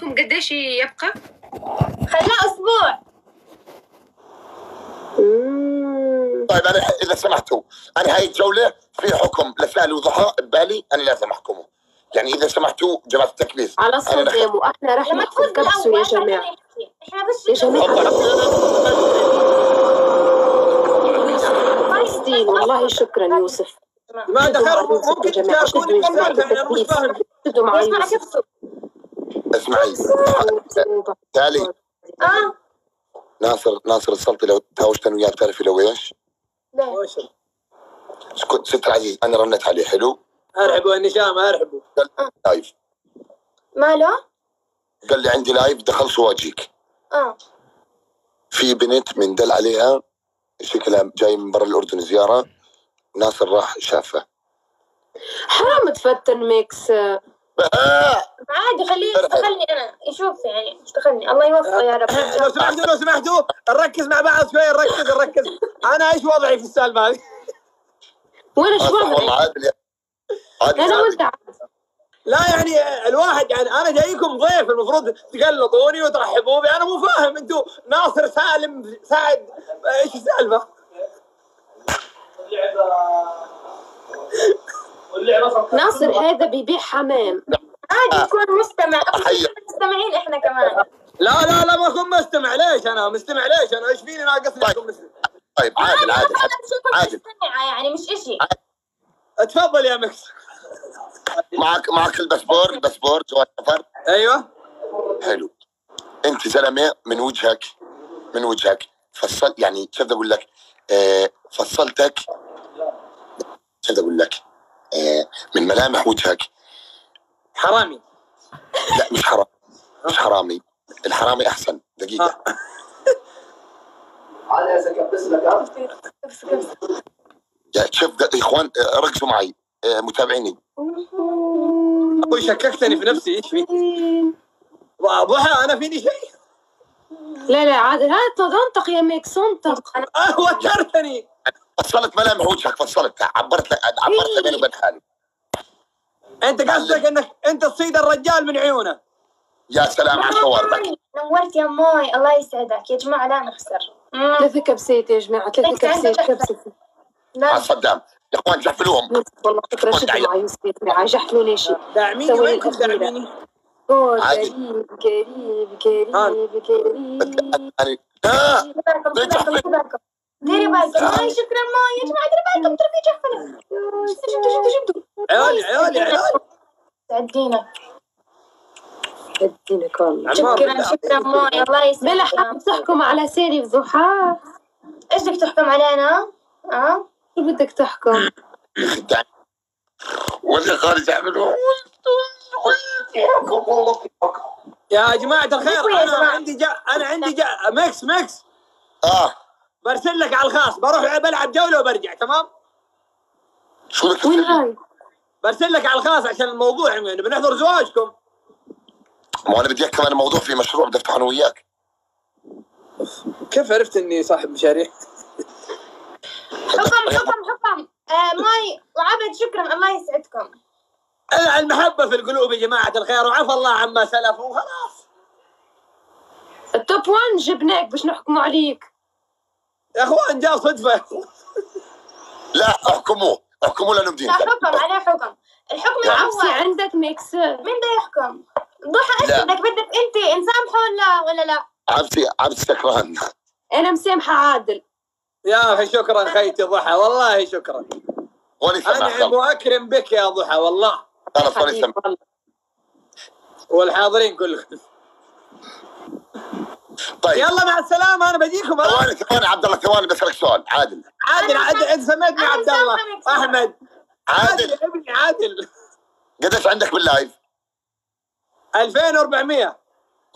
حكم قديش يبقى؟ خلاه أسبوع. طيب أنا إذا سمحتوا أنا هاي الجوله في حكم. لسالي وضحى ببالي أنا لازم أحكمه. يعني إذا سمحتوا جماعة التكبيس على أنا صوت دخل- ديمو إحنا ندخل كبسوا يا بس يا. فلسطين والله شكرا يوسف. ما شدوا دخل مع يوسف. ممكن يا جماعة شدوا تشاركوني اسمعي. تالي. آه ناصر ناصر السلطي لو تهاوشت أنا وياك تعرفي لو إيش؟ ليه كنت ست العزيز أنا رنيت عليه. حلو؟ ارحبوا النشام ارحبوا لايف ماله؟ قال لي عندي لايف دخلت واجيك آه. في بنت من دل عليها شكلها جاي من برا الأردن زيارة. ناصر راح شافها حرام تفتن ميكس. عادي خليه يشتغلني أنا يشوف يعني يشتغلني الله يوفقه يا رب لو سمحتوا لو سمحتوا نركز مع بعض شوي نركز نركز أنا إيش وضعي في السالفة هذه؟ آه، شو صح والله وضعي؟ عادل عادل. لا يعني الواحد يعني أنا جايكم ضيف المفروض تقلطوني وترحبوا بي أنا مو فاهم أنتم ناصر سالم سعد إيش السالفة؟ ناصر هذا بيبيع حمام. عادي تكون مستمع. مستمعين إحنا كمان. لا لا لا ما أكون مستمع. ليش أنا؟ مستمع ليش أنا؟ إيش فيني ناقصني أكون مستمع؟ طيب عادل عادل عادل. مستمعة يعني مش إشي. تفضل يا مكس. معك معك ال passport ال passport جواز سفر. أيوه. حلو. أنت زلمة من وجهك من وجهك. فصل يعني كيف بدي أقول لك؟ آه فصلتك كيف بدي أقول لك؟ آه من ملامح وجهك. حرامي. لا مش حرام. مش حرامي. الحرامي أحسن. دقيقة. آه. يا شوف يا إخوان آه، ركزوا معي. آه متابعيني. أبوي شككتني في نفسي. إيش في؟ ضحى أنا فيني شيء؟ لا لا عادل هذا تنطق يا ميكس انطق آه وترتني. فصلت ملامح وجهك فصلت. عبرت لك عبرت لك بيني وبين حالي. أنت قصدك إنك أنت تصيد الرجال من عيونه. يا سلام على شواربك نورت يا ماي. الله يسعدك. يا جماعة لا نخسر. ثلاثة كبسات يا جماعة ثلاثة كبسة. كبسة لا. صدام يا إخوان جحفلوهم. والله فكرة شدوا مع يوسف يا جماعة جحلوني شيء. داعميني وينكم. داعميني؟ قريب قريب قريب قريب. أنا آه. ديري بالكم ماي شكرا ماي يا جماعة ديري بالكم ترى في جحفلة شدوا شدوا شدوا عيالي عيالي عيالي والله. عمار شكرا. شكرا ماي. الله بلا يسعدك حاب تحكم على سيري ضحى إيش بدك تحكم علينا؟ آه شو بدك تحكم؟ ولا خارج اعملوا يا جماعة الخير جماعة. عندي جا أنا عندي جا ميكس ميكس آه. برسل لك على الخاص بروح بلعب جولة وبرجع تمام؟ شو بدك وين تسوي؟ هاي؟ برسل لك على الخاص عشان الموضوع يعني بنحضر زواجكم ما أنا بدي اياك كمان موضوع في مشروع بدي أفتحه أنا وياك كيف عرفت إني صاحب مشاريع؟ حكم حكم حكم آه ماي وعبد شكرا الله يسعدكم المحبة في القلوب يا جماعة الخير وعفى الله عما سلف وخلاص التوب 1 جبناك باش نحكموا عليك يا أخوان جاء صدفة. لا احكموه احكموه لأنه بدين لا حكم عليه حكم. الحكم الأول عندك ميكس. مين بده يحكم؟ ضحى إيش. بدك بدك أنت. نسامحه ولا ولا لا؟ عبسي عبسي سكران أنا مسامحة عادل. يا أخي شكرا خيتي ضحى. والله شكرا. خلق وأكرم بك يا ضحى والله. والله. والحاضرين كلكم. طيب. يلا مع السلامة أنا بجيكم أنا. ثواني ثواني عبد الله ثواني بسألك سؤال عادل. عادل عادل أنت سميتني عبد الله. أحمد. عادل. ابني عادل. قديش عندك باللايف؟ 2400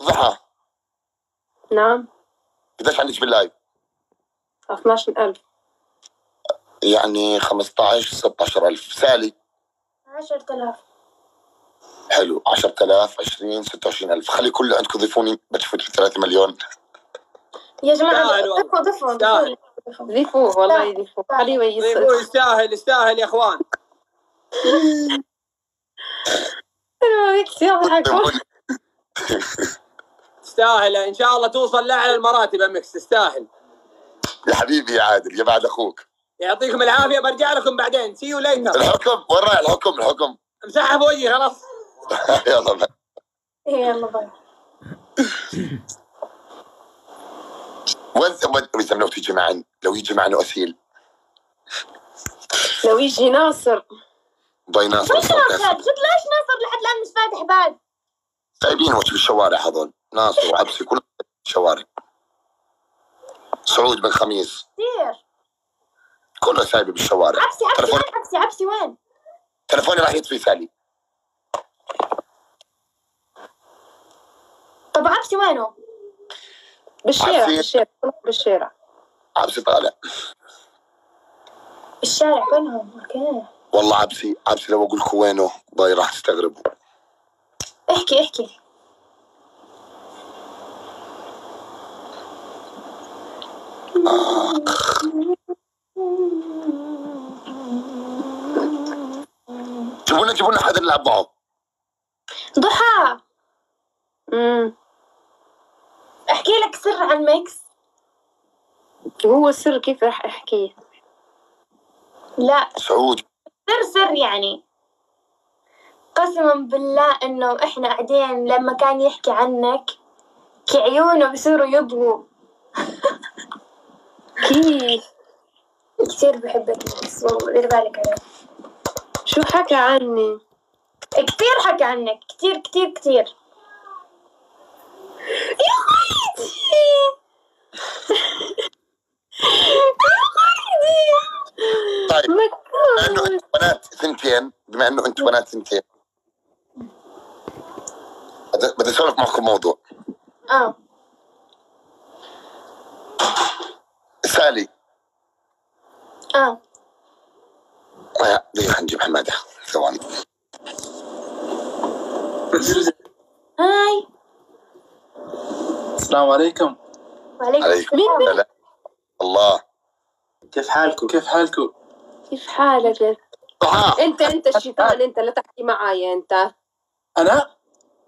ضحى. نعم. قديش عندك باللايف؟ 12000 يعني 15 16000 سالي. 10000 حلو. 10000 20 26000 خلي كله عندكم ضيفوني بتفوت في 3 مليون. يا ضفوا تعال. ضفوا ضيفوه والله يضيفوه. خليه طيب يصير يستاهل يستاهل يا إخوان. تستاهل إن شاء الله توصل لأعلى المراتب امكس تستاهل يا حبيبي يا عادل يا بعد أخوك. يعطيكم العافية برجع لكم بعدين. see you later الحكم وين رايح الحكم؟ الحكم. امسحها بوجهي خلاص. يلا. إيه يلا باي وين وين لو تيجي معنا لو يجي معنا اسيل لو يجي ناصر. ضي ناصر وش صوت ناصر؟ قلت ليش ناصر لحد الآن مش فاتح باب سايبين وجه بالشوارع هذول. ناصر وعبسي كلهم بالشوارع سعود بن خميس. كثير. كله سايبه بالشوارع. عبسي عبسي وين عبسي؟ عبسي وين؟ تلفوني راح يطفي سالي. طب عبسي وينه؟ بالشارع. بالشارع بالشارع. عبسي طالع. بالشارع كلهم okay. والله عبسي عبسي لو أقول لكم وينه؟ ضاي راح تستغربوا. احكي احكي. جيبوا لنا جيبوا لنا حدا نلعب معه. ضحى. امم أحكي لك سر عن ميكس؟ هو السر كيف راح احكيه لا. سعود. سر سر يعني. قسما بالله إنه إحنا قاعدين لما كان يحكي عنك كعيونه بيصيروا يبغوا. كيف؟ كثير بحبك دير بالك عليه. شو حكى عني؟ كثير حكى عنك كثير كثير كثير يا خيتي طيب بما انه مكان أنتم بنات ثنتين بما إنه أنتم بنات ثنتين بدي أسولف معكم موضوع. آه. سالي. آه. دقيقة نجيب حمادة. ثواني. هاي. السلام عليكم. وعليكم عليكم السلام. السلام. الله. كيف حالكم كيف حالكم؟ كيف حالك؟ ضحى أنت أنت الشيطان أنت لا تحكي معي أنت. أنا؟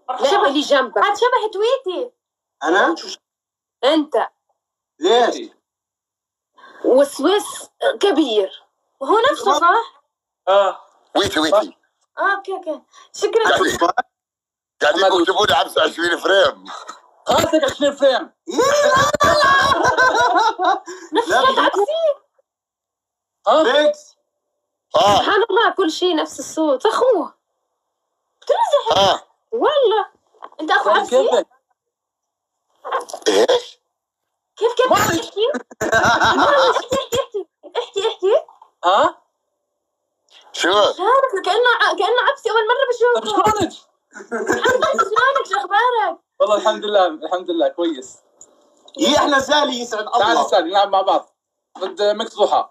لا اللي جنبك. هذا شبه تويتي. أنا؟ أنت. ليش؟ وسوس كبير. وهو نفسه صح؟ آه. ويتي ويتي آه أوكي أوكي. شكرا. قاعدين. يكتبوا لي عبس 20 فريم. خاطك 20 فريم. نفس عبسي ها ميكس آه. سبحان الله كل شيء نفس الصوت. أخوه. آه. والله. أنت أخو عبسي إيش؟ كيف كيف احكي احكي احكي احكي احكي. ها شو؟ شارك كأنه كأنه عبسي أول مرة بشوفه. شلونك؟ الحمد لله شلونك؟ شو أخبارك؟ والله الحمد لله الحمد لله كويس. يا إحنا سالي يسعد. تعال الله. نسال نلعب مع بعض. ضد ميكس ضحى.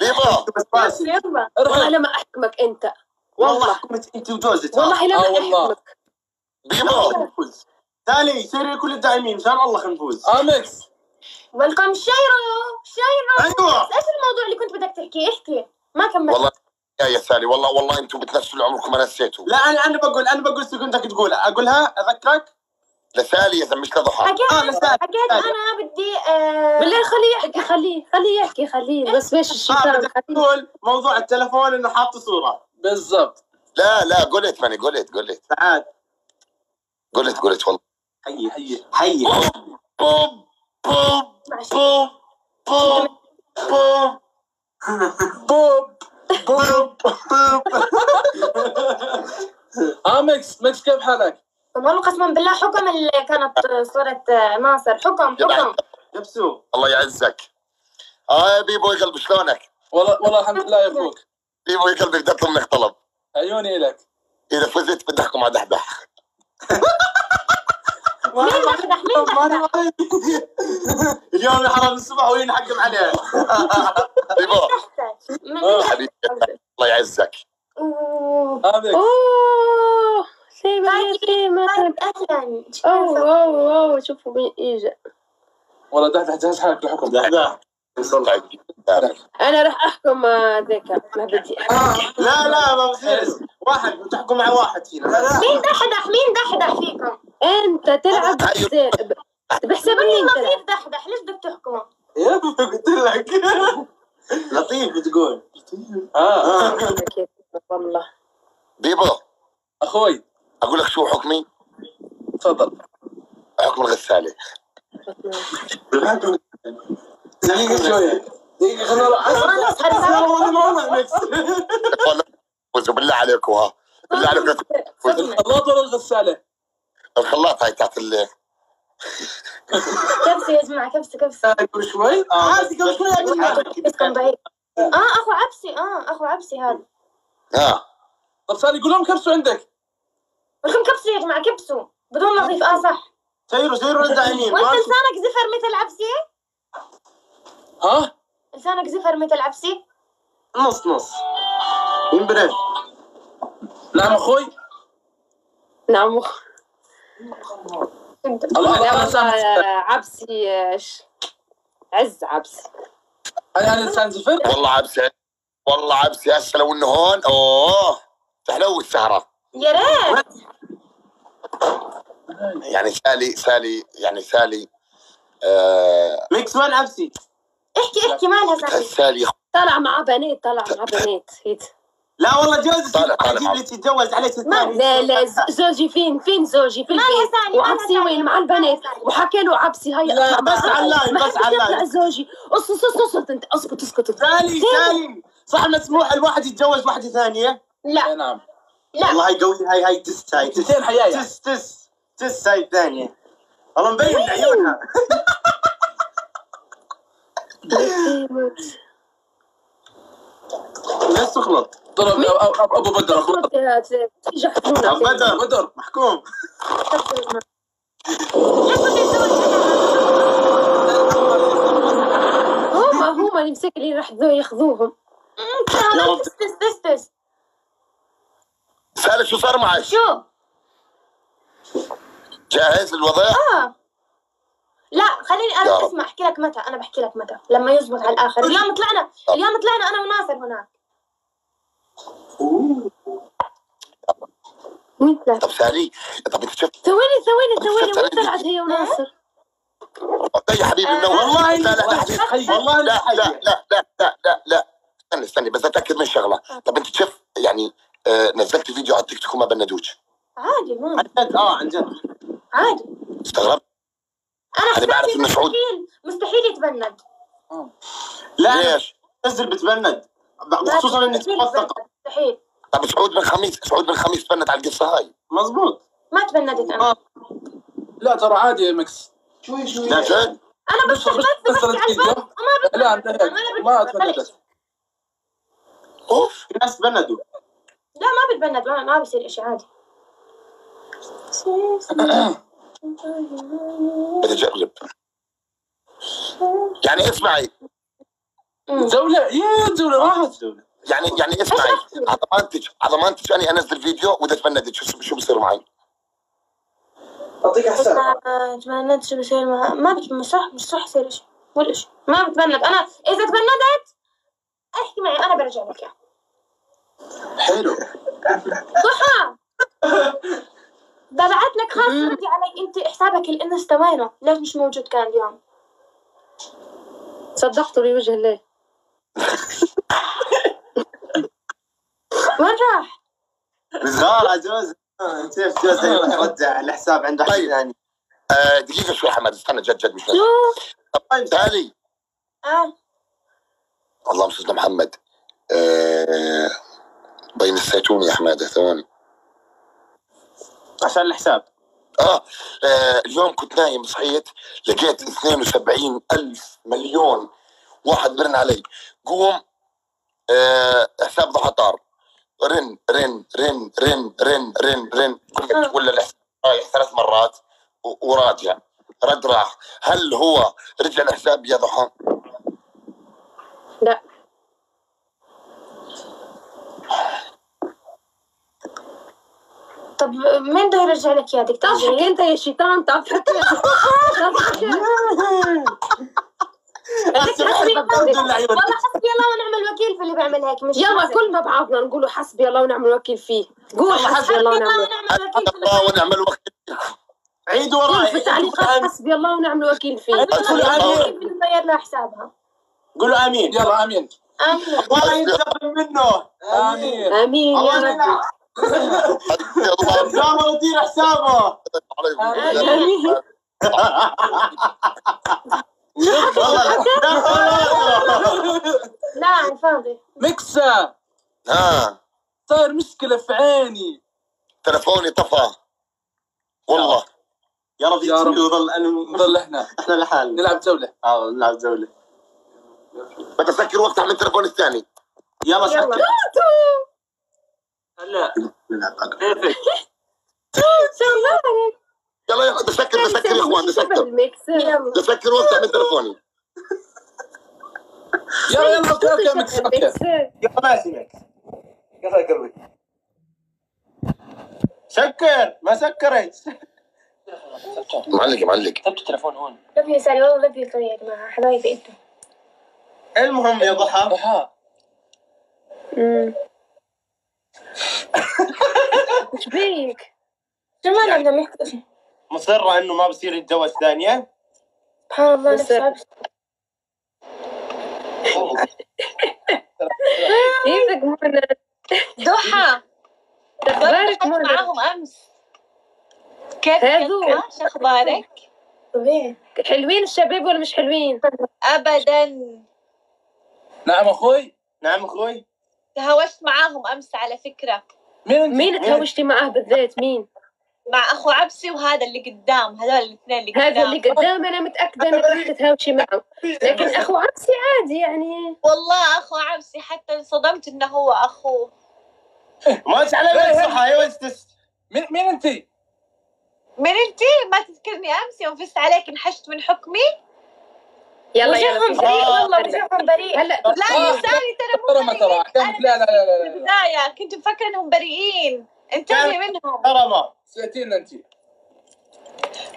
بيبا بس باسل يلا والله ارحب لما أحكمك أنت. والله حكمت أنت وجوزك والله لما آه والله. أحكمك. بيبا نفوز. تالي سيري كل الداعمين مشان الله خلينا نفوز. آه ميكس welcome share-و share-و أيوه. إيش الموضوع اللي كنت بدك تحكيه احكي. ما كملت. والله يا يا سالي والله والله أنتم بتنسوا عمركم ما نسيتوا. لا أنا أنا بقول أنا بقول سكنتك تقول أقولها أذكرك؟ لسالي زلمه مش لضحى حكيت آه لسالي حكيت أنا بدي آه بالله خليه يحكي خليه خليه يحكي خليه. بس آه الشيطان تقول موضوع التلفون إنه حاط صورة. بالضبط. لا لا قلت ماني قلت قلت تعال قلت قلت والله. حي حي حي بوم بوم معلش. بوم بوم بوم. بوب بوب بوب آه ميكس ميكس كيف حالك؟ والله قسما بالله حكم اللي كانت صورة ناصر. حكم حكم. يبسو. الله يعزك. آه يا بيبو يا قلبي شلونك؟ والله والله الحمد لله يا أخوك بيبو بدي اطلب منك طلب. عيوني إلك. إذا فزت بدي احكم على دحدح مين دحدح مين دحدح؟ اليوم يا حرام الصبح وينحكم عليه؟ بيبو. حبيبي الله يعزك. أوه. طيب، يا ما طيب أهلا. أوه أوه أوه شوفوا مين إجا. والله دحدح جهز حالك للحكم دحدح أنا راح أحكم مع ذاك ما بدي. أحكي. لا لا ما بصير واحد بتحكم مع واحد فينا. مين دحدح؟ مين دحدح فيكم؟ أنت تلعب بحساب بحسابك مين انت لطيف دحدح؟ ليش بدك تحكمه؟ يا قلت لك لطيف بتقول. آه. كيف والله بيبو. أخوي. أقول لك شو حكمي؟ تفضل. حكم الغسالة. دقيقة شوية. دقيقة خلنا نروح. فوزوا بالله عليكم ها. بالله عليكم. الخلاط ولا الغسالة؟ الخلاط هاي تحت ال كبسة يا جماعة كبسة كبسة. قبل شوي؟ عادي قبل شوي آه. أخو عبسي آه أخو عبسي هذا. ها طب سالي قول لهم كبسوا عندك؟ لكم كبسوا يا جماعة كبسوا بدون لطيف آه صح. سيروا سيروا للداعمين وانت لسانك زفر مثل عبسي ها؟ لسانك زفر مثل عبسي نص نص. ينبرد نعم أخوي نعم سامح عبسي إيش؟ عز عبسي. أنا أنا لسان زفر. والله عبسي والله عبسي. هسه لو انه هون أوه. تحلو السهره يا ريت. يعني سالي سالي يعني سالي آه ميكس وين عبسي احكي احكي مالها سالي سالي طلع مع بنات طلع مع بنات هيك لا والله جوزك طالع- طالع أجيب معه. لي تتجوز عليك ستة لا لا زوجي فين؟ فين زوجي؟ في مالها البيت وعبسي وين؟ مع البنات وحكى له عبسي هيا لا، بس. على ال line، ما بس على ال line. زوجي. اسكت اسكت اسكت أنت أسكت أسكت سالي سالي صح مسموح الواحد يتجوز واحدة ثانية؟ لا. اي نعم. لا. والله هاي قوية هاي هاي تس هاي تس اثنين حيايا. تس تس تس هاي الثانية والله مبين من عيونها ليش تخلط؟ ضرب أبو بدر ابو تيجي أبو حفلونا بدر. بدر محكوم. ليش بدي اتزوج هم هم المسك اللي راح ذو ياخذوهم. تس تس تس سالي شو صار معك؟ شو؟ جاهز للوضع؟ آه. لا خليني أنا. أسمع أحكي لك متى أنا بحكي لك متى لما يزبط على الآخر. اليوم طلعنا اليوم طلعنا أنا وناصر هناك. وين طلعت؟ طب سألي. طب أنت شفت؟ ثواني ثواني ثواني وين طلعت هي وناصر؟ يا حبيبي منور والله لا لا لا لا لا لا لا لا لا لا. استني استني بس أتأكد من شغلة. طب أنت شوف يعني آه نزلت فيديو على التيك توك وما بندوش. عادي ما عن جد؟ آه عن جد. عادي. استغربت. أنا أنا بعرف سعود. مستحيل مستحيل يتبند. لا أنا ليش؟ نزل بتبند خصوصا موثقة يتبند. مستحيل. طب سعود بن خميس سعود بن خميس بنت على القصة هاي. مزبوط ما تبندت أنا. لا ترى عادي يا مكس لا جد؟ أنا بس بس بس بس على الباب وما لا بتبند انتهت أنا ما. تفندت أوف. في ناس بندوا. لا ما بتبند ما, ما بصير إشي عادي. بدي اجرب يعني اسمعي. جولة يا جولة راحت يعني يعني اسمعي. على ضمانتك على ضمانتك اني أنزل فيديو وإذا تبندت شو شو بصير معي؟ أعطيك تبندت شو بصير ما, ما. مش صح مش صح يصير إشي. ولا إشي. ما بتبند أنا إذا تبندت أحكي معي أنا برجع لك اياها حلو. ضحى ببعت لك خاص ردي علي انت حسابك الانستا وينه؟ ليش مش موجود كان اليوم؟ صدقته لوجه الله. وين راح؟ صغار عجوز آه، انت كيف جوز يروح يرجع الحساب عند واحد طيب. ثاني. آه دقيقة شوي حمد استنى جد جد مش؟ طب تالي آه. اللهم صل على محمد. آه بين الزيتون يا حماده ثواني عشان الحساب. آه, آه اليوم كنت نايم صحيت لقيت 72 ألف مليون واحد برن علي. قوم آه حساب ضحى طار. رن رن رن رن رن رن رن. قلت ولا الحساب رايح ثلاث مرات وراجع. رد راح. هل هو رجع الحساب يا ضحى؟ لا طب مين بده يرجع لك بدك تضحك ترجعي؟ انت يا شيطان حسبي بدون العيون. والله حسبي الله ونعم الوكيل في اللي بيعمل هيك مش يلا حسب. كل ما بعضنا نقولوا حسبي الله ونعم الوكيل فيه. قول حسبي حسبي الله الله ونعم الوكيل في اللي الله ونعم الوكيل. عيد في وراي. التعليقات حسبي الله ونعم الوكيل فيه. قولوا امين بنغير لها حسابها قولوا آمين. يلا آمين. آمين. والله ينتقم منه. آمين. آمين. يا الله رب. قاموا يدير حسابه عن فاضي مكسة ها صار مشكلة في عيني تلفوني طفى والله يا رب. يا رب. يظل أنا نضل إحنا إحنا لحالنا نلعب جولة آه نلعب جوله بتسكر وقتها من التلفون الثاني يلا يلا سكر هلا؟ يلا يلا بسكر بسكر يا إخوان يلا بسكر وقتها من تلفوني. يلا يلا okay okay مكس okay يلا. ما سمعت قفل قلبك سكر ما سكرت. معلق معلق. كتبت التلفون هون. يا سالي والله يا طويل يا جماعة حبايبي أنتم. المهم يا ضحى. ضحى. إيش بيك؟ شو ما نقدر نحكي مصرة انه ما بصير يتجوز ثانية؟ سبحان الله بس- نفس عبس كيفك منى؟ ضحى. أخبارك منى؟ معاهم أمس. كيف شو أخبارك؟ طبيعي. حلوين الشباب ولا مش حلوين؟ ابدا. نعم أخوي. نعم أخوي. تهاوشت معاهم أمس على فكرة. مين انت؟ مين تهاوشتي معاه بالذات؟ مين؟ مع أخو عبسي وهذا اللي قدام هذول الاثنين اللي قدام. هذا اللي قدام أنا متأكدة إنك رح تتهاوشي معه. لكن أخو عبسي عادي يعني. والله أخو عبسي حتى انصدمت إنه هو أخوه. ما يا وستس مين مين انت؟ من انت؟ ما تذكرني أمس يوم فزت عليك انحشت من حكمي. يلا يلا وجههم بريء والله وجههم بريء. هلا لا يا ساري ترى مو ترى ما ترى كانت لا لا لا لا لا. بداية كنت مفكرة إنهم بريئين. انتبهي منهم. ترى ما. سأتينا أنت.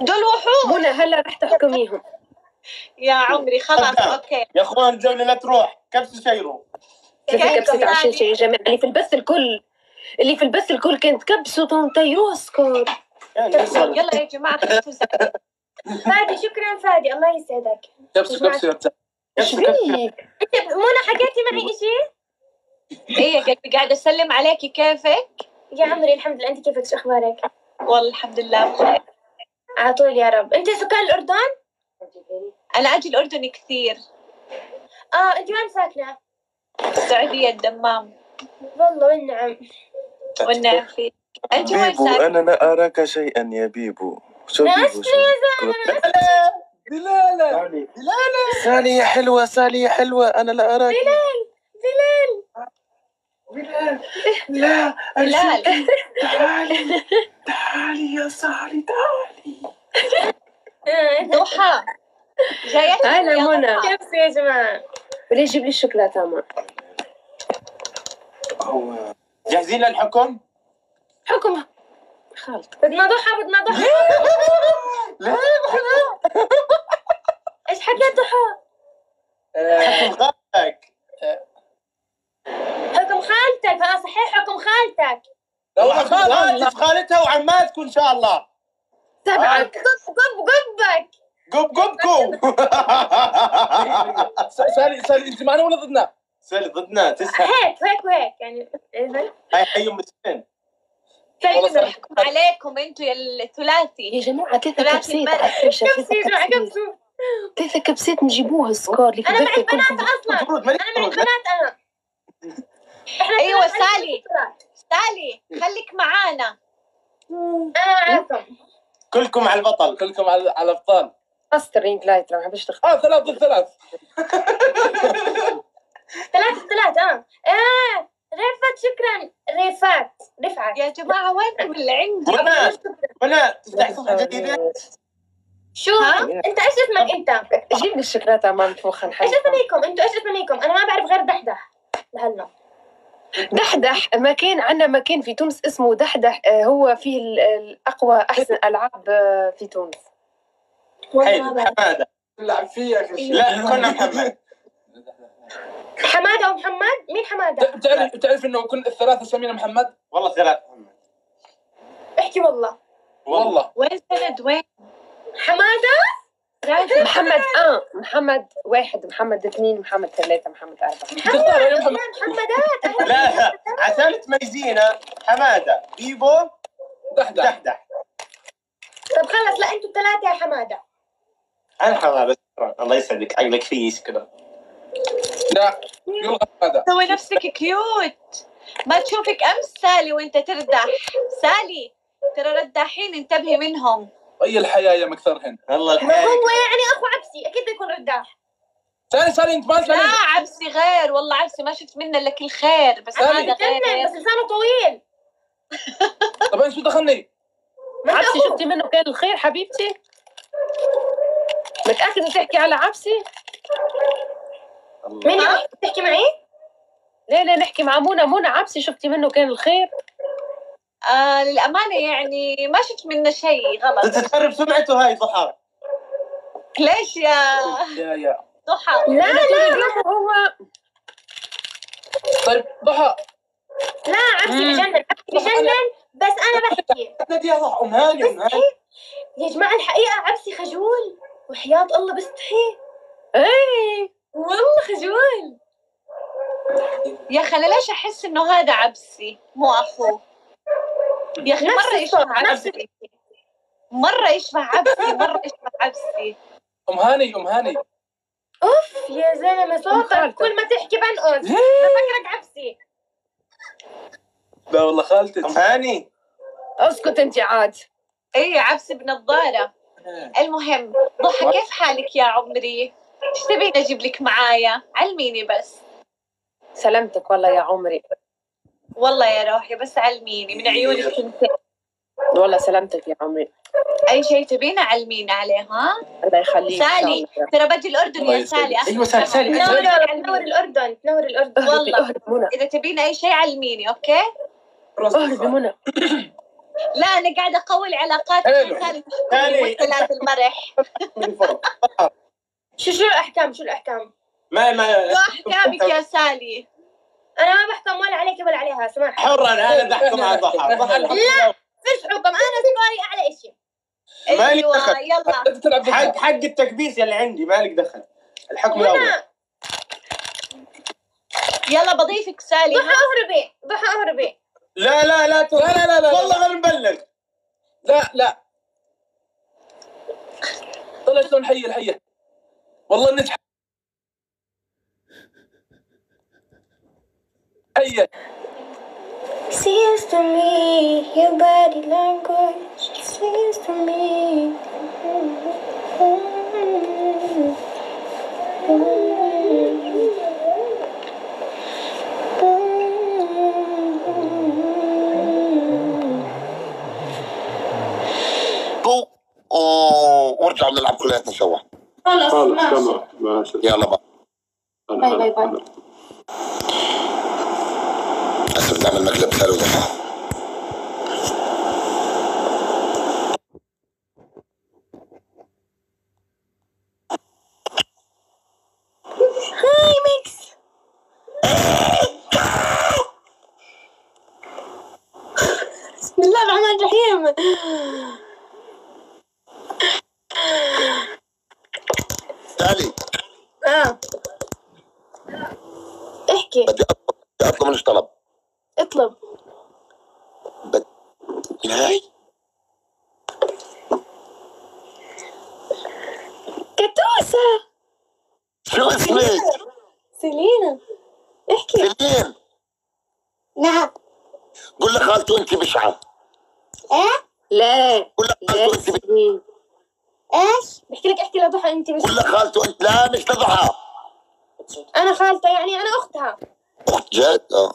دول وحوش. منى هلا رح تحكميهم. يا عمري خلاص أوكي. يا أخوان الجولة لا تروح. كبسوا شيروا كيف كيف كبسة عشان؟ شيء يا جماعة؟ اللي في البث الكل. اللي في البث الكل كانت كبسوا طيروها سكور يعني. يلا يا جماعة زي- فادي شكرا فادي الله يسعدك يا رجال إيش بيك؟ انت منى حكيتي معي إشي؟ إيه قلبي قاعدة أسلم عليكي كيفك؟ يا عمري الحمد لله أنت كيفك شو أخبارك؟ والله الحمد لله بخير على طول يا رب أنت سكان الأردن؟ أنا أجي الأردن كثير آه أنت وين ساكنة؟ السعودية الدمام والله والنعم والنعم فيك أنت وين بيبو ساكن؟ أنا لا أراك شيئا يا بيبو شو دلالة سالي يا حلوة سالي يا حلوة أنا لا أراك لا بلال تعالي تعالي يا سالي تعالي آه، ضحى جاية هلا منى كيف يا جماعة؟ وليه جيب لي الشوكولاتة ما جاهزين للحكم؟ حكم خالد بدنا ضحى بدنا ضحى لا. إيش حكيت ضحى؟ حكم غابك حكم خالتك. آه صحيح حكم خالتك. لا والله خالد خالتك خالتها وعماتكم إن شاء الله. تبعك قب قب قبك. قب قبكم. سالي سالي انت معنا ولا ضدنا؟ سالي ضدنا تسهل هيك هيك وهيك يعني هاي حي مسكين كيف والله نحكم عليكم أنتوا يا الثلاثي يا جماعة كيف ثلاثي كبسيت؟ المرأة. على فكرة كبسي يا جماعة كيف كبسوا كيف كبسيت؟ نجيبوها score اللي أنا معي بنات أصلا. أنا معي بنات أنا. ثلاث سالي. سالي خليك معانا. أنا معاكم كلكم على البطل. كلكم على على ابطال فاست ال ring light ما حبش تخ آه ثلاث ضد ثلاث ثلاثة ثلاثة آه آه. رفعت شكرا. رفعت. رفعت. يا جماعة وينكم اللي عندي؟ منى منى تفتح صفحة جديدة؟ شو؟ ها؟ أنت إيش اسمك أنت؟ جيب لي الشوكولاتة ما منفوخة إيش نحل اسميكم؟ أنتوا إيش اسميكم؟ أنا ما بعرف غير دحدح لهلا دحدح مكان عندنا مكان في تونس اسمه دحدح. آه، هو فيه ال- الأقوى أحسن ألعاب آه، في تونس. حلو ما بعرف حمادة. لعب فيه يا أخي لا كنا محمد حمادة ومحمد؟ مين حمادة؟ بتعرف بتعرف إنه كل الثلاثة اسامينا محمد؟ والله ثلاث محمد. احكي والله. والله. وين سند؟ وين؟ حمادة؟ محمد آه محمد واحد محمد اثنين محمد ثلاثة محمد أربعة. يا محمد؟ محمدات لا لا. عشان تميزينا حمادة. بيبو. دحدح. دحدح. طب خلص لا أنتوا الثلاثة يا حمادة. أنا حمادة. شكراً. الله يسعدك. عقلك فيه كذا لا هذا. سوي نفسك كيوت. ما تشوفك أمس سالي وأنت تردح. سالي ترى رداحين انتبهي منهم. أي الحياة يا مكثرهن والله ما الحياة هو يعني أخو عبسي أكيد بيكون رداح. سالي سالي أنت ما لا سالي عبسي غير. والله عبسي ما شفت منه لك الخير بس سالي. هذا غير. بس لسانه طويل. طب أنا شو دخلني؟ عبسي. شفتي منه كان الخير حبيبتي؟ متأكدة تحكي على عبسي؟ مين يا- تحكي معي؟ لا لا نحكي مع منى. منى عبسي شفتي منه كان الخير؟ آه للأمانة يعني ما شفت منه شيء غلط. تتخرب سمعته هاي ضحى. ليش يا يا يا. ضحى؟ لا لا هو طيب ضحى. لا عبسي. بجنن عبسي بجنن. بس أنا بحكي. ناديها ضحى ام هاني ام هاني يا جماعة الحقيقة عبسي خجول وحياة الله بستحي إيه والله خجول يا أخي أنا ليش أحس إنه هذا عبسي مو أخوه؟ يا مرة الصوت يشبه عبسي. مرة يشبه عبسي مرة يشبه عبسي. أم هاني أم هاني. أوف يا زلمة صوتك. كل ما تحكي بنقص بفكرك عبسي. لا والله خالتي أم هاني. أسكت أنت عاد. إيه عبسي بنظارة المهم ضحى كيف حالك يا عمري؟ إيش تبين أجيب لك معايا؟ علميني بس. سلامتك والله يا عمري. والله يا روحي بس علميني من عيونك كنت والله سلامتك يا عمري. أي شيء تبينه علميني عليه ها؟ الله يخليك سالي. ترى بجي الأردن الله يا. سالي أيوة، سالي، سالي، تنور تنور الأردن تنور الأردن والله. إذا تبين أي شيء علميني أوكي؟ اهربي منى. لا أنا قاعدة أقوي العلاقات سالي المرح. شو شو الأحكام؟ شو الأحكام؟ ما ما شو أحكامك يا سالي؟ أنا ما بحكم ولا عليك ولا عليها سماح حر أنا أنا بحكم مع ضحى ضحى الحكم له. فيش حكم. أنا سكوري أعلى شيء مالك أيوة دخل. يلا. حق حق التكبيس اللي عندي مالك دخل. الحكم الأول. يلا بضيفك سالي. ضحى؟ أهربي ضحى أهربي. لا لا لا لا لا لا لا والله غير مبلغ لا لا. طلع شلون حيه الحية. والله إنك حيه Seems to me your body language. Seems to me. و- و- وارجعوا نلعب كلياتنا سوا. خلص خلاص ماشي. تمام ماشي. يلا بقى أنا bye bye bye. أنا- اسف نعمل مقلب سالي وضحى هاي ميكس بسم الله الرحمن الرحيم سالي آه احكي بدي أطلب بدي اطلب منك طلب اطلب. بدي هاي. كتوسة. شو اسمك؟ سيلينا. احكي. سليم نعم. قول لخالته انت بشعة. إيه؟ لا. قول لا لخالته انت. سليم. إيش؟ بحكي لك احكي لضحى انت مش قول لخالته انت لا مش لضحى. أنا خالته يعني أنا أختها. اخت جد؟ آه.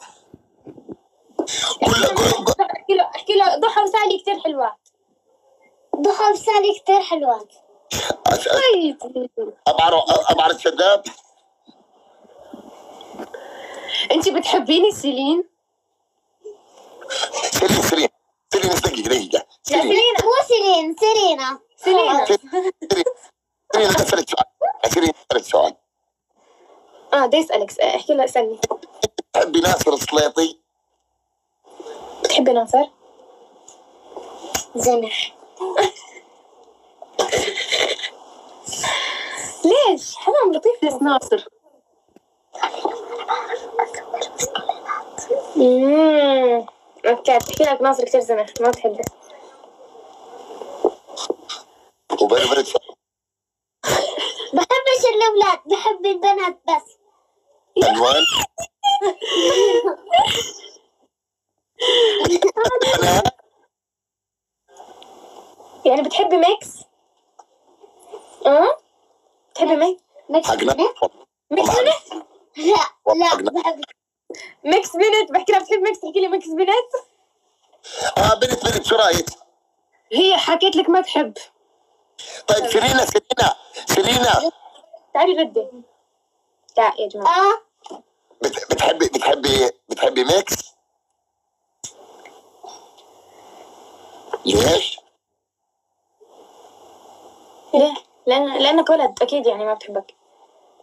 قول- أحكي له أحكي له ضحى وسالي كثير حلوات. ضحى وسالي كثير حلوات. أس- ابعر ابعر الشداد أنت بتحبيني سيلين؟ سليم دقيقة دقيقة. لا سليم سيلينا مو سيلين سيلينا. سيلينا. سليم بدي أسألك سؤال. سليم أسألك سؤال. آه دي أسألك احكي له اسالني تحبي ناصر السليطي؟ بتحبي ناصر؟ زنح ليش؟ حرام لطيف بس ناصر؟ اممم okay بحكي لك ناصر كثير زنح ما بتحبه وبربرت بحبش الأولاد بحب البنات بس. الوان أنا يعني بتحبي ميكس؟ أه؟ بتحبي ميكس؟ ميكس بنت ميكس والله. بنت؟ لا لا. بحب ميكس بنت بحكي لها بتحب ميكس؟ تحكي لي ميكس بنت آه بنت بنت شو رأيك؟ هي حكيت لك ما تحب. طيب سيرينا سيرينا سيرينا. تعالي ردي لا يا جماعة. آه. بت- بتحبي بتحبي بتحبي ميكس؟ ليش؟ ليه؟ لأن لأنك ولد أكيد يعني ما بتحبك.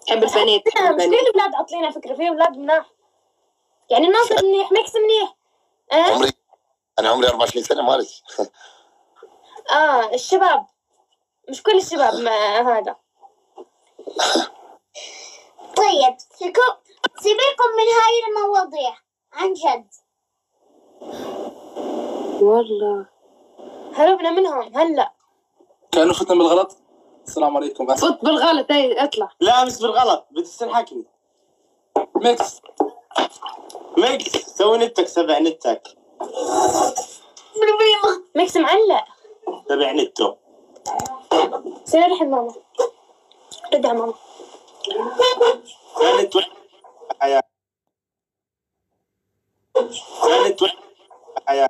تحب البنات مش كل البنات الأولاد عاطلين على فكرة في أولاد مناح. يعني ناصر منيح ميكس منيح. أه؟ عمري أنا عمري 24 سنة مارس آه الشباب. مش كل الشباب ما هذا. طيب سيكو- سيبيكم من هاي المواضيع عن جد. والله. هربنا منهم هلا. كانوا فتنا بالغلط؟ السلام عليكم. بس فوت بالغلط هي اطلع. لا مش بالغلط. بتستنحكني ميكس. ميكس. سوي نتك سبع نتك. ميكس معلق. سبع نتو. سير روح ماما. رد على ماما aya. Nane aya.